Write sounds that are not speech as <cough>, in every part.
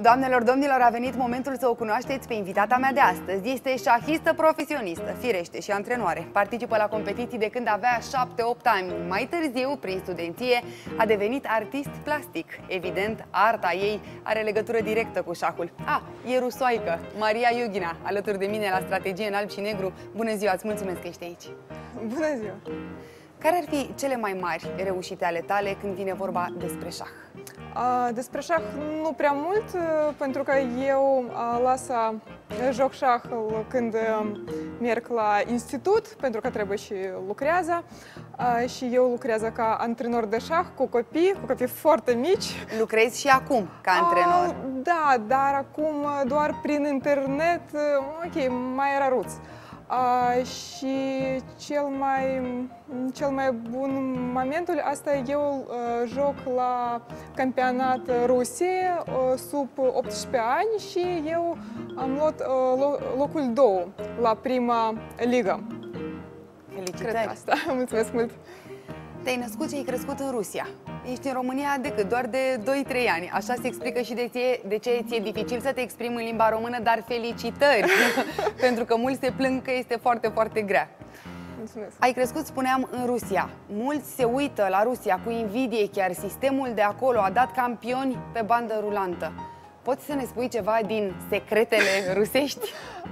Doamnelor, domnilor, a venit momentul să o cunoașteți pe invitata mea de astăzi. Este șahistă profesionistă, firește și antrenoare. Participă la competiții de când avea 7-8 ani. Mai târziu, prin studenție, a devenit artist plastic. Evident, arta ei are legătură directă cu șahul. A, e rusoaică, Maria Iughina, alături de mine la Strategie în Alb și Negru. Bună ziua, îți mulțumesc că ești aici. Bună ziua! Care ar fi cele mai mari reușite ale tale când vine vorba despre șah? Despre șah nu prea mult, pentru că eu las să joc șah când merg la institut, pentru că trebuie și lucrează. Și eu lucrează ca antrenor de șah cu copii, cu copii foarte mici. Lucrezi și acum ca antrenor? Da, dar acum doar prin internet, ok, mai raruț. Uh, și cel mai, cel mai bun momentul asta eu uh, joc la campionat Rusie uh, sub 18 ani și eu am luat uh, locul 2 la prima ligă. Felicitări! Cred asta. <laughs> Mulțumesc mult! Te-ai născut și ai crescut în Rusia. Ești în România de cât? Doar de 2-3 ani. Așa se explică și de, ție, de ce ți-e dificil să te exprimi în limba română, dar felicitări! <laughs> Pentru că mulți se plâng că este foarte, foarte grea. Mulțumesc. Ai crescut, spuneam, în Rusia. Mulți se uită la Rusia cu invidie chiar. Sistemul de acolo a dat campioni pe bandă rulantă. Poți să ne spui ceva din secretele <laughs> rusești?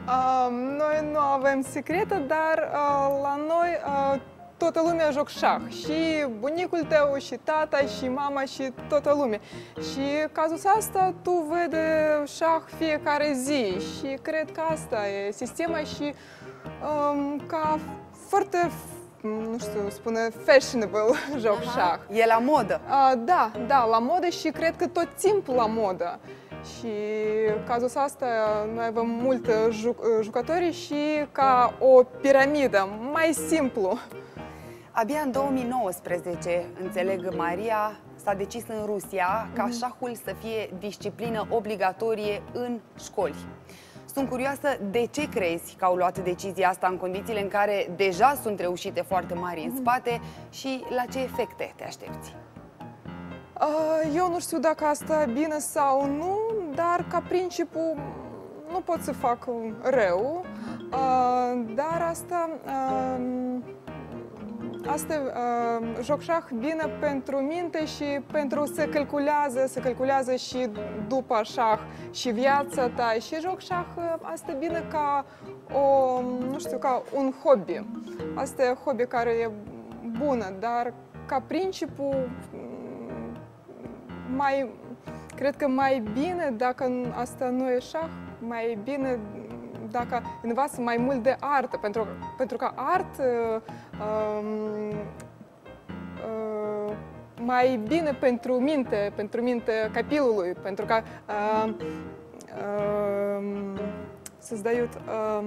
Uh, noi nu avem secrete, dar uh, la noi uh, toată lumea joc șah. Și bunicul tău, și tata, și mama, și toată lumea. Și cazul asta tu vede șah fiecare zi. Și cred că asta e sistema și um, ca foarte nu știu, spune fashionable <laughs> joc Aha. șah. E la modă. Uh, da, da, la modă și cred că tot timpul la modă. Și cazul asta noi avem multe juc jucători și ca o piramidă, mai simplu. Abia în 2019, înțeleg Maria, s-a decis în Rusia ca mhm. șahul să fie disciplină obligatorie în școli. Sunt curioasă de ce crezi că au luat decizia asta în condițiile în care deja sunt reușite foarte mari în mhm. spate și la ce efecte te aștepți? Eu nu știu dacă asta e bine sau nu, dar ca principiu nu pot să fac rău, dar asta Asta uh, joc șah bine pentru minte și pentru să calculează, să calculează și după șah și viața ta. Și joc șah asta bine ca o, nu știu, ca un hobby. Asta e hobby care e bună, dar ca principiu mai, cred că mai bine dacă asta nu e șah, mai bine dacă învață mai mult de artă, pentru, pentru că art uh, um, uh, mai bine pentru minte, pentru minte copilului, pentru că uh, uh, să-ți dai uh,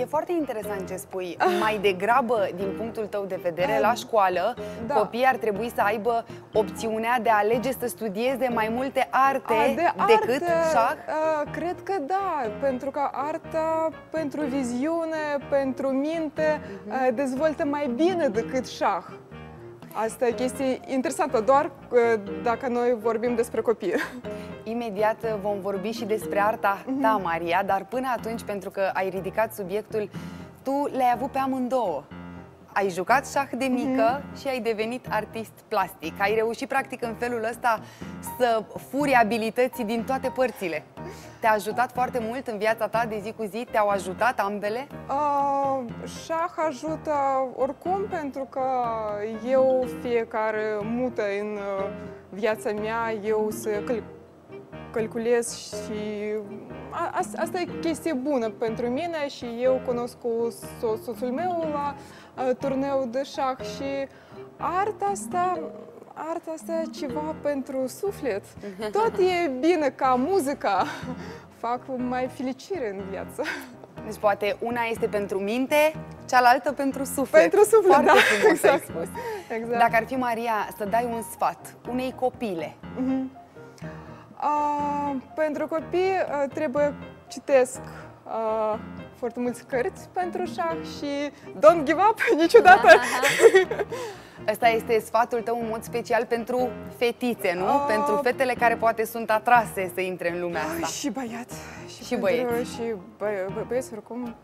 E foarte interesant ce spui. Mai degrabă, din punctul tău de vedere, la școală, da. copiii ar trebui să aibă opțiunea de a alege să studieze mai multe arte a, de decât arte, șah? Cred că da, pentru că arta pentru viziune, pentru minte, uh-huh. dezvoltă mai bine decât șah. Asta e chestie interesantă, doar dacă noi vorbim despre copii. <laughs> Imediat vom vorbi și despre arta ta, mhm. Maria, dar până atunci, pentru că ai ridicat subiectul, tu le-ai avut pe amândouă. Ai jucat șah de mică mm-hmm. și ai devenit artist plastic. Ai reușit, practic, în felul ăsta să furi abilității din toate părțile. Te-a ajutat foarte mult în viața ta de zi cu zi? Te-au ajutat ambele? Uh, șah ajută oricum pentru că eu fiecare mută în viața mea, eu să calculez și asta e chestie bună pentru mine și eu cunosc cu so soțul meu la uh, turneu de șah și arta asta arta asta e ceva pentru suflet. <laughs> Tot e bine ca muzica. <laughs> Fac mai felicire în viață. Deci poate una este pentru minte, cealaltă pentru suflet. Pentru suflet, Foarte da. frumos exact. ai spus. Exact. Dacă ar fi, Maria, să dai un sfat unei copile, uh-huh. Uh, pentru copii uh, trebuie citesc uh, foarte mulți cărți pentru șah și don't give up <laughs> niciodată. Ăsta este sfatul tău în mod special pentru fetițe, nu? Ah. Pentru fetele care poate sunt atrase să intre în lumea asta. Și băiat. Și pentru- băieți. Și bă, bă, băieți, oricum.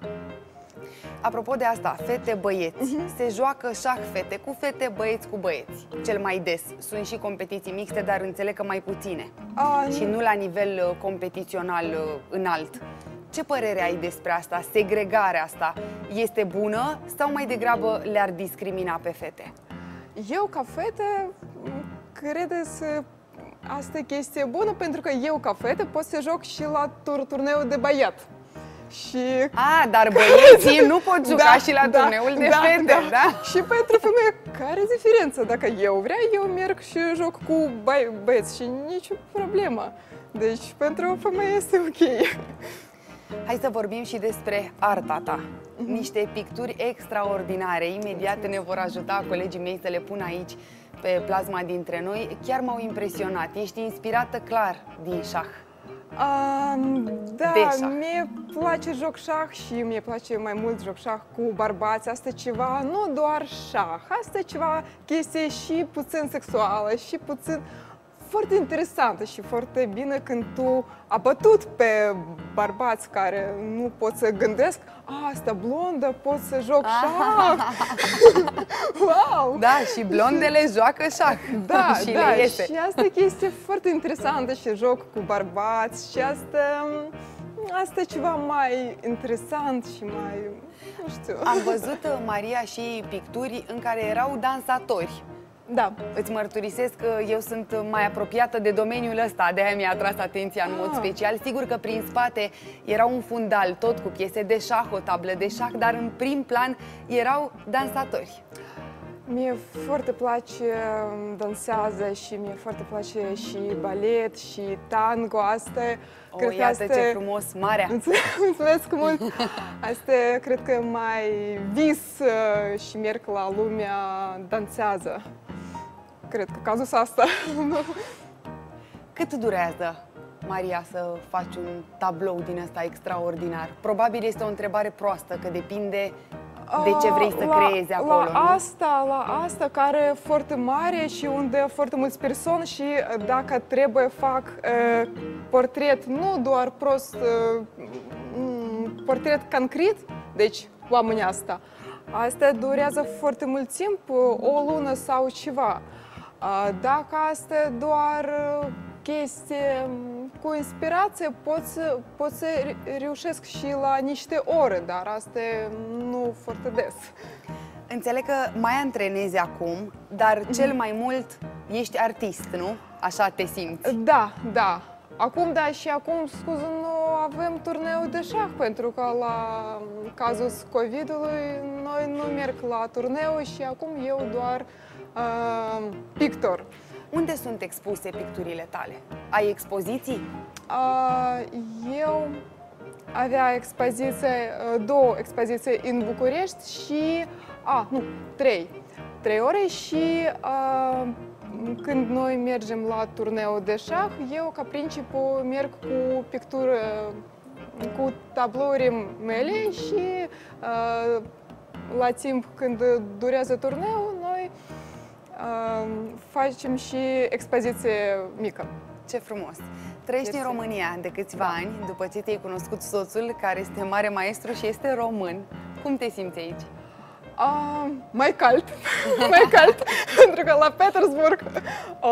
Apropo de asta, fete, băieți, Mhm. se joacă șah fete cu fete, băieți cu băieți. Cel mai des. Sunt și competiții mixte, dar înțeleg că mai puține. A, Și nu la nivel uh, competițional uh, înalt. Ce părere ai despre asta? Segregarea asta este bună sau mai degrabă le-ar discrimina pe fete? Eu, ca fete, cred să asta e chestie bună pentru că eu, ca fete, pot să joc și la tur- turneu de băiat. Și A, dar băieții nu pot juca și la turneul de da, fete, da? Și pentru femeie, care e diferența? Dacă eu vreau, eu merg și joc cu băi, băieți și nicio problemă. Deci, pentru o femeie este ok. Hai să vorbim și despre arta ta. Mhm. Niște picturi extraordinare. Imediat ne vor ajuta colegii mei să le pun aici pe plasma dintre noi. Chiar m-au impresionat. Ești inspirată clar din șah. Um, da, De șah. mie place joc șah și mie place mai mult joc șah cu bărbați. Asta e ceva, nu doar șah, asta e ceva chestie și puțin sexuală și puțin foarte interesantă și foarte bine când tu a bătut pe bărbați care nu pot să gândesc, a, asta blondă, pot să joc șah. <laughs> wow! Da, și blondele joacă șah. Da, <laughs> și da, le iese. și asta e chestie foarte interesantă și joc cu bărbați și asta, asta e ceva mai interesant și mai, nu știu. Am văzut, uh, Maria, și picturi în care erau dansatori. Da, Îți mărturisesc că eu sunt mai apropiată de domeniul ăsta, de aia mi-a atras atenția în mod Ah. special. Sigur că prin spate era un fundal tot cu piese de șah, o tablă de șah, dar în prim plan erau dansatori. mie foarte place um, dansează și mie foarte place și balet și tango, asta e- O, cred că iată asta ce e- frumos, marea! <laughs> Mulțumesc mult! <laughs> Asta e, cred că mai vis uh, și merg la lumea dansează. Cred că cazul asta. <laughs> Cât durează, Maria, să faci un tablou din ăsta extraordinar? Probabil este o întrebare proastă, că depinde de ce vrei să la, creezi acolo, La nu? asta, la asta care e foarte mare și unde foarte mulți persoane și uh, dacă trebuie fac uh, portret, nu doar prost, uh, mm, portret concret, deci oamenii asta. Asta durează foarte mult timp, uh, o lună sau ceva. Uh, Dacă asta e doar uh, chestie mm, cu inspirație, pot să, pot să re- reușesc și la niște ore, dar asta e nu foarte des. Înțeleg că mai antrenezi acum, dar cel mai mult ești artist, nu? Așa te simți. Da, da. Acum, da, și acum, scuză, nu avem turneu de șah, pentru că la mm, cazul COVID-ului noi nu merg la turneu și acum eu doar uh, pictor. Unde sunt expuse picturile tale? Ai expoziții? Uh, eu avea expoziție, uh, două expoziții în București și, a, nu, trei. Trei ore și uh, când noi mergem la turneu de șah, eu ca principiu merg cu pictură, cu tablouri mele și uh, la timp când durează turneul, noi uh, facem și expoziție mică. Ce frumos! Trăiești în Mersi. România de câțiva ani, după ce te-ai cunoscut soțul, care este mare maestru și este român. Cum te simți aici? A, mai cald, <laughs> mai cald, pentru că la Petersburg o,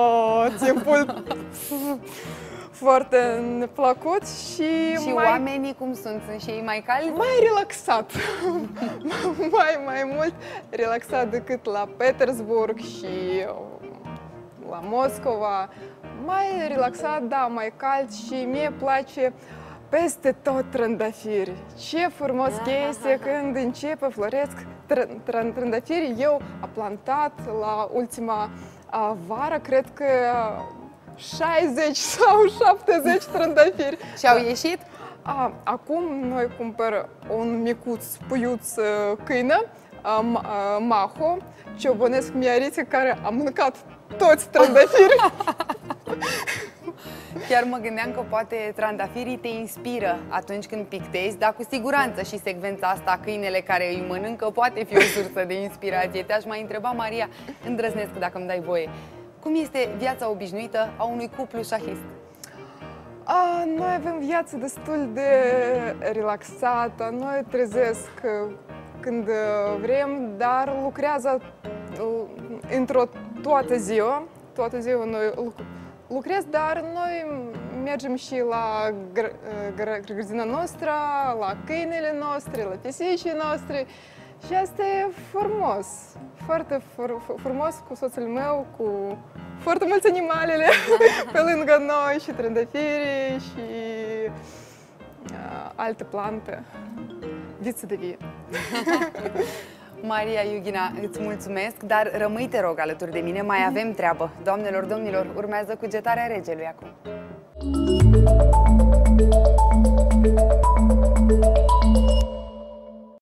timpul foarte neplăcut și, Și mai, oamenii cum sunt? Sunt și ei mai calzi? mai relaxat, <laughs> mai, mai mult relaxat decât la Petersburg și o, la Moscova. Mai relaxat, da, mai cald și mie place peste tot trandafiri. Ce frumos chestie când începe floresc tr- tr- trandafiri. Eu am plantat la ultima a, vară, cred că 60 sau 70 trandafiri. Și au ieșit? A, acum noi cumpăr un micuț puiuț uh, câine, a, ma- a, Maho, ciobănesc miarițe care a mâncat toți trandafiri. <laughs> Chiar mă gândeam că poate trandafirii te inspiră atunci când pictezi, dar cu siguranță și secvența asta, câinele care îi mănâncă, poate fi o sursă de inspirație. Te-aș mai întreba, Maria, îndrăznesc dacă îmi dai voie. Cum este viața obișnuită a unui cuplu șahist? A, noi avem viață destul de relaxată, noi trezesc uh, când uh, vrem, dar lucrează uh, într-o toată ziua. Toată ziua noi lucrez, dar noi mergem și la grădina noastră, la câinele noastre, la pisicii noastre și asta e frumos, foarte frumos cu soțul meu, cu foarte mulți animalele <laughs> pe lângă noi și trandafiri și uh, alte plante. Viță de vie. <laughs> Maria Iughina, îți mulțumesc, dar rămâi, te rog, alături de mine, mai avem treabă. Doamnelor, domnilor, urmează cugetarea regelui acum.